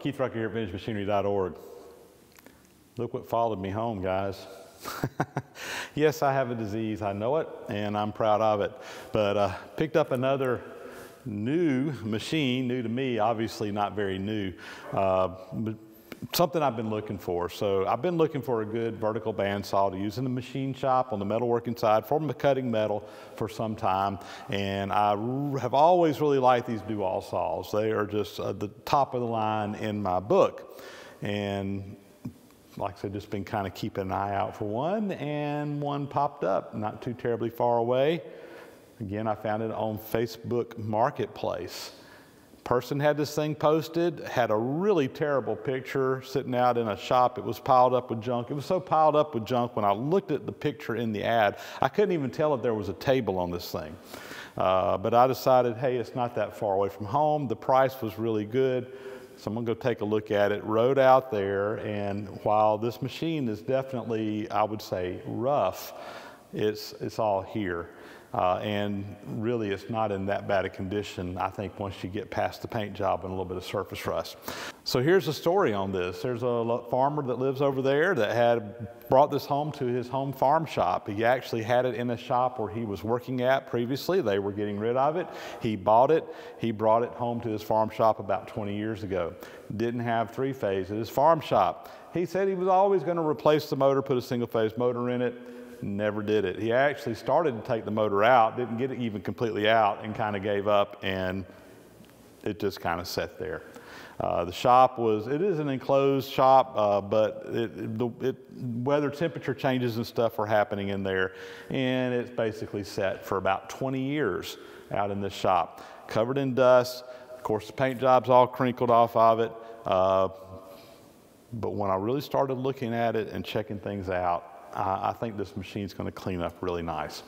Keith Rucker here at VintageMachinery.org. Look what followed me home, guys. yes, I have a disease. I know it, and I'm proud of it. But uh, picked up another new machine, new to me, obviously not very new, uh, something I've been looking for. So I've been looking for a good vertical bandsaw to use in the machine shop on the metalworking side for cutting metal for some time. And I have always really liked these DoAll saws. They are just uh, the top of the line in my book. And like I said, just been kind of keeping an eye out for one, and one popped up not too terribly far away. Again, I found it on Facebook Marketplace. Person had this thing posted, had a really terrible picture sitting out in a shop. It was piled up with junk. It was so piled up with junk when I looked at the picture in the ad, I couldn't even tell if there was a table on this thing. Uh, but I decided, hey, it's not that far away from home. The price was really good. So I'm gonna go take a look at it. Rode out there, and while this machine is definitely, I would say, rough, it's, it's all here. Uh, and really it's not in that bad a condition, I think, once you get past the paint job and a little bit of surface rust. So here's the story on this. There's a farmer that lives over there that had brought this home to his home farm shop. He actually had it in a shop where he was working at previously. They were getting rid of it. He bought it. He brought it home to his farm shop about 20 years ago. Didn't have three phase at his farm shop. He said he was always going to replace the motor, put a single phase motor in it never did it. He actually started to take the motor out, didn't get it even completely out, and kind of gave up, and it just kind of sat there. Uh, the shop was, it is an enclosed shop, uh, but it, the, it, weather temperature changes and stuff are happening in there. And it's basically set for about 20 years out in this shop, covered in dust. Of course, the paint job's all crinkled off of it. Uh, but when I really started looking at it and checking things out, I think this machine's going to clean up really nice.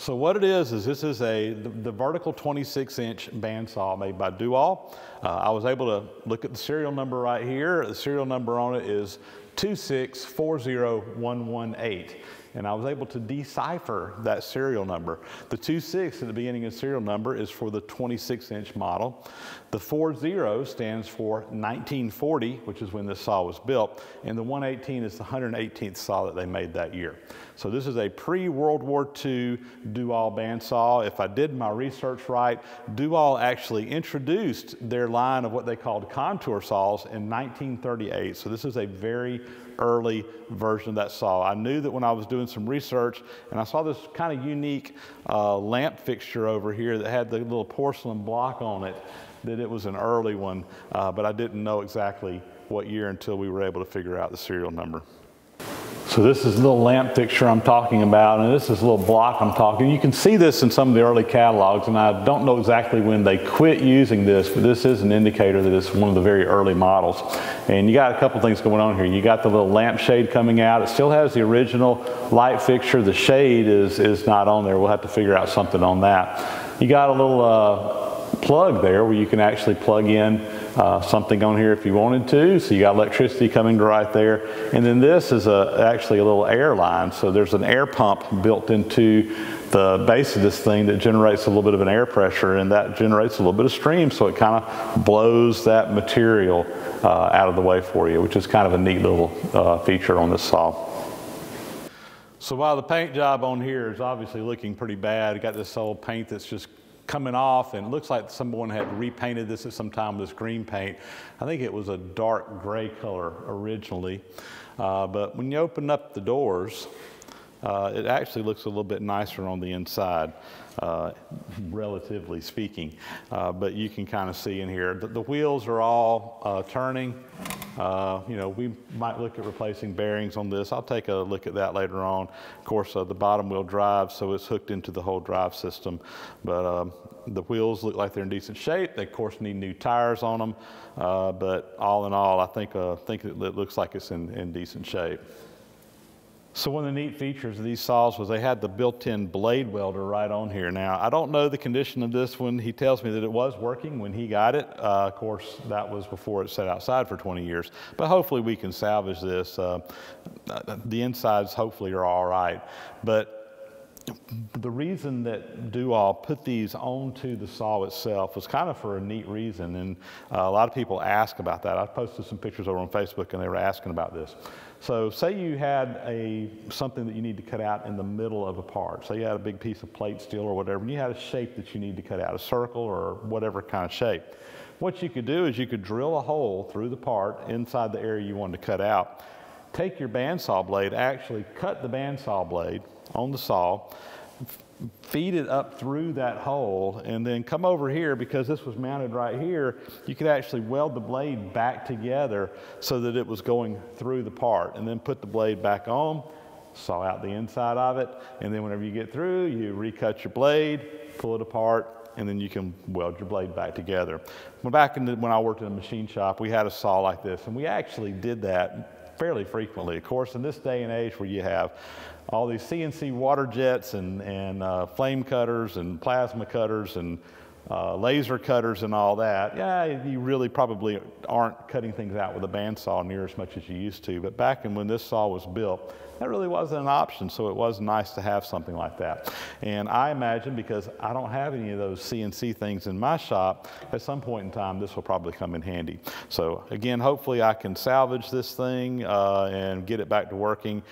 So what it is, is this is a, the, the vertical 26 inch bandsaw made by DoAll. Uh, I was able to look at the serial number right here. The serial number on it is 2640118 and I was able to decipher that serial number. The 26 at the beginning of serial number is for the 26 inch model. The 40 stands for 1940, which is when this saw was built, and the 118 is the 118th saw that they made that year. So this is a pre-World War II DoAll bandsaw. If I did my research right, DoAll actually introduced their line of what they called contour saws in 1938. So this is a very early version of that saw. I knew that when I was doing some research and I saw this kind of unique uh, lamp fixture over here that had the little porcelain block on it, that it was an early one, uh, but I didn't know exactly what year until we were able to figure out the serial number. So this is a little lamp fixture I'm talking about, and this is a little block I'm talking. You can see this in some of the early catalogs, and I don't know exactly when they quit using this, but this is an indicator that it's one of the very early models. And you got a couple things going on here. You got the little lamp shade coming out. It still has the original light fixture. The shade is, is not on there. We'll have to figure out something on that. You got a little uh, plug there where you can actually plug in uh, something on here if you wanted to. So you got electricity coming to right there. And then this is a, actually a little air line. So there's an air pump built into the base of this thing that generates a little bit of an air pressure and that generates a little bit of stream so it kind of blows that material uh, out of the way for you, which is kind of a neat little uh, feature on this saw. So while the paint job on here is obviously looking pretty bad, got this old paint that's just coming off and it looks like someone had repainted this at some time with this green paint. I think it was a dark gray color originally. Uh, but when you open up the doors, uh, it actually looks a little bit nicer on the inside, uh, relatively speaking. Uh, but you can kind of see in here, the, the wheels are all uh, turning. Uh, you know, we might look at replacing bearings on this. I'll take a look at that later on. Of course, uh, the bottom wheel drive, so it's hooked into the whole drive system. But um, the wheels look like they're in decent shape. They, of course, need new tires on them. but all in all, I think, think it looks like it's in, in decent shape. So one of the neat features of these saws was they had the built-in blade welder right on here. Now, I don't know the condition of this one. He tells me that it was working when he got it. Uh, of course, that was before it sat outside for 20 years. But hopefully we can salvage this. Uh, the insides hopefully are all right. But the reason that Do-All put these onto the saw itself was kind of for a neat reason, and uh, a lot of people ask about that. I posted some pictures over on Facebook, and they were asking about this. So, say you had a something that you need to cut out in the middle of a part. Say you had a big piece of plate steel or whatever, and you had a shape that you need to cut out, a circle or whatever kind of shape. What you could do is you could drill a hole through the part inside the area you wanted to cut out. Take your bandsaw blade, actually cut the bandsaw blade on the saw, feed it up through that hole, and then come over here because this was mounted right here. You could actually weld the blade back together so that it was going through the part, and then put the blade back on, saw out the inside of it, and then whenever you get through, you recut your blade, pull it apart, and then you can weld your blade back together. When back the, when I worked in a machine shop, we had a saw like this, and we actually did that fairly frequently. Of course, in this day and age where you have all these CNC water jets and, and uh, flame cutters and plasma cutters and uh, laser cutters and all that, yeah, you really probably aren't cutting things out with a bandsaw near as much as you used to. But back in when this saw was built, that really wasn't an option, so it was nice to have something like that. And I imagine because I don't have any of those CNC things in my shop, at some point in time, this will probably come in handy. So again, hopefully I can salvage this thing uh, and get it back to working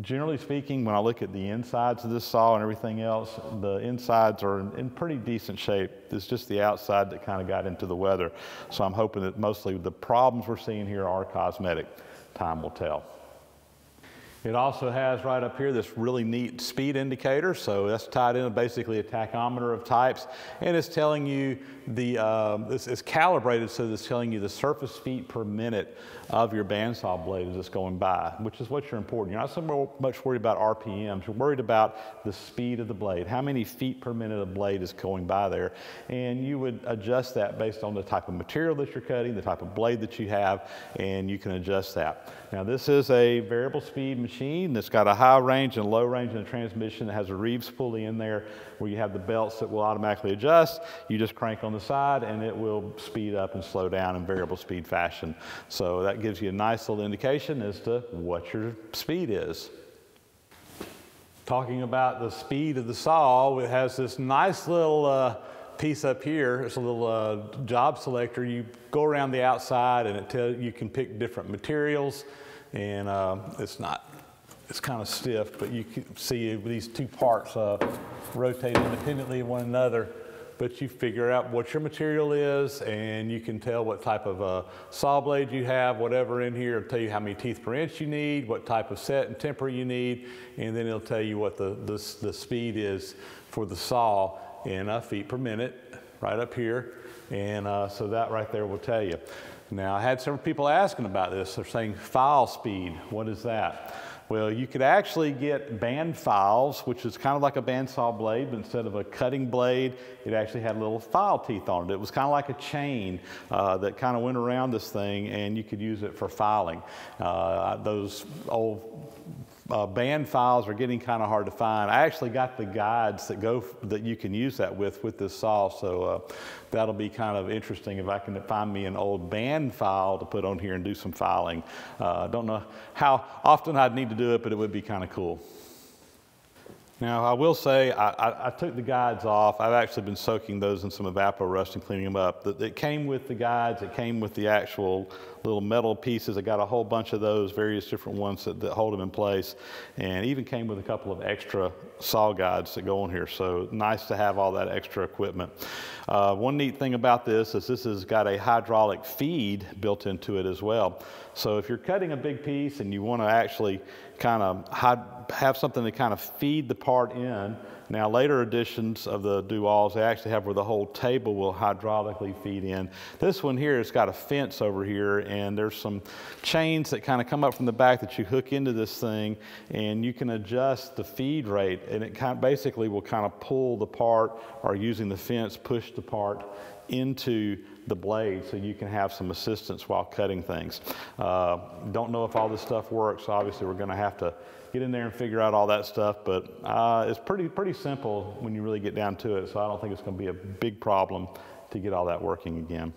generally speaking, when I look at the insides of this saw and everything else, the insides are in, in pretty decent shape. It's just the outside that kind of got into the weather. So I'm hoping that mostly the problems we're seeing here are cosmetic. Time will tell. It also has right up here this really neat speed indicator. So that's tied in basically a tachometer of types. And it's telling you the, uh, it's, calibrated so it's telling you the surface feet per minute of your bandsaw blade as it's going by, which is what you're important. You're not so much worried about RPMs. You're worried about the speed of the blade, how many feet per minute a blade is going by there. And you would adjust that based on the type of material that you're cutting, the type of blade that you have, and you can adjust that. Now this is a variable speed machine that's got a high range and low range in the transmission that has a Reeves pulley in there where you have the belts that will automatically adjust. You just crank on the side and it will speed up and slow down in variable speed fashion. So that gives you a nice little indication as to what your speed is. Talking about the speed of the saw, it has this nice little uh, piece up here. It's a little uh, job selector. You go around the outside and it tells you can pick different materials and uh, it's not, it's kind of stiff, but you can see these two parts uh, rotate independently of one another. But you figure out what your material is, and you can tell what type of uh, saw blade you have, whatever in here. It'll tell you how many teeth per inch you need, what type of set and temper you need, and then it'll tell you what the, the, the speed is for the saw in uh, feet per minute, right up here. And uh, so that right there will tell you. Now, I had several people asking about this. They're saying file speed. What is that? Well, you could actually get band files, which is kind of like a bandsaw blade, but instead of a cutting blade, it actually had little file teeth on it. It was kind of like a chain uh, that kind of went around this thing, and you could use it for filing. Uh, those old uh, band files are getting kind of hard to find. I actually got the guides that go that you can use that with with this saw, so uh, that'll be kind of interesting if I can find me an old band file to put on here and do some filing. I uh, don't know how often I'd need to do it, but it would be kind of cool. Now, I will say I, I, I, took the guides off. I've actually been soaking those in some Evapo-Rust and cleaning them up. It came with the guides. It came with the actual little metal pieces. I got a whole bunch of those, various different ones that, that hold them in place, and even came with a couple of extra saw guides that go on here. So nice to have all that extra equipment. Uh, one neat thing about this is this has got a hydraulic feed built into it as well. So if you're cutting a big piece and you want to actually kind of have something to kind of feed the part in, now, later editions of the Do-Alls, they actually have where the whole table will hydraulically feed in. This one here has got a fence over here, and there's some chains that kind of come up from the back that you hook into this thing, and you can adjust the feed rate, and it kind of basically will kind of pull the part or using the fence, push the part into the blade so you can have some assistance while cutting things. Uh, don't know if all this stuff works. Obviously, we're going to have to get in there and figure out all that stuff. But uh, it's pretty, pretty simple when you really get down to it. So I don't think it's going to be a big problem to get all that working again.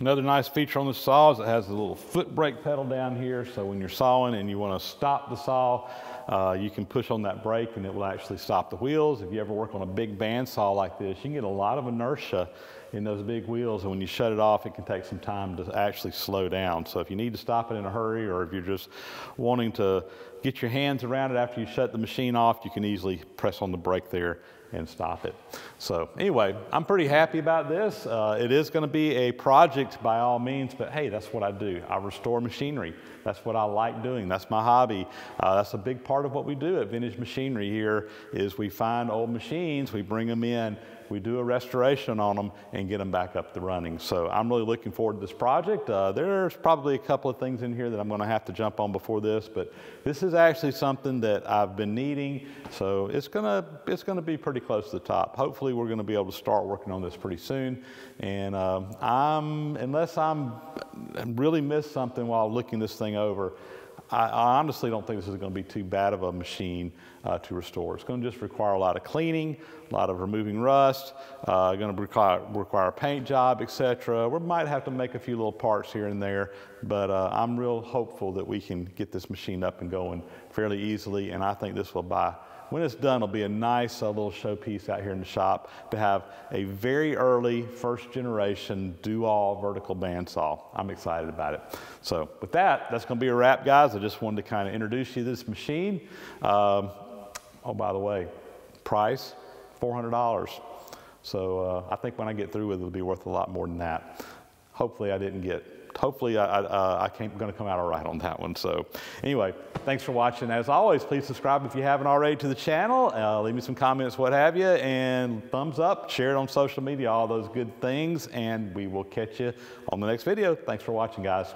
Another nice feature on the saw is it has a little foot brake pedal down here. So when you're sawing and you want to stop the saw, uh, you can push on that brake and it will actually stop the wheels. If you ever work on a big bandsaw like this, you can get a lot of inertia in those big wheels. And when you shut it off, it can take some time to actually slow down. So if you need to stop it in a hurry or if you're just wanting to get your hands around it after you shut the machine off, you can easily press on the brake there and stop it. So anyway, I'm pretty happy about this. Uh, it is going to be a project by all means, but hey, that's what I do. I restore machinery. That's what I like doing. That's my hobby. Uh, that's a big part of what we do at Vintage Machinery here is we find old machines, we bring them in, we do a restoration on them and get them back up to running. So I'm really looking forward to this project. Uh, there's probably a couple of things in here that I'm going to have to jump on before this, but this is actually something that I've been needing. So it's going to it's going to be pretty close to the top. Hopefully, we're going to be able to start working on this pretty soon. And uh, I'm unless I'm really missed something while looking this thing over. I, honestly don't think this is going to be too bad of a machine uh, to restore. It's going to just require a lot of cleaning, a lot of removing rust, uh, going to require, require a paint job, etc. We might have to make a few little parts here and there, but uh, I'm real hopeful that we can get this machine up and going fairly easily, and I think this will buy when it's done, it'll be a nice uh, little showpiece out here in the shop to have a very early first generation do-all vertical bandsaw. I'm excited about it. So with that, that's going to be a wrap, guys. I just wanted to kind of introduce you to this machine. Um, oh, by the way, price, $400. So uh, I think when I get through with it, it'll be worth a lot more than that. Hopefully I didn't get hopefully I, I, uh, I am going to come out all right on that one. So anyway, thanks for watching. As always, please subscribe if you haven't already to the channel. Uh, leave me some comments, what have you, and thumbs up, share it on social media, all those good things, and we will catch you on the next video. Thanks for watching, guys.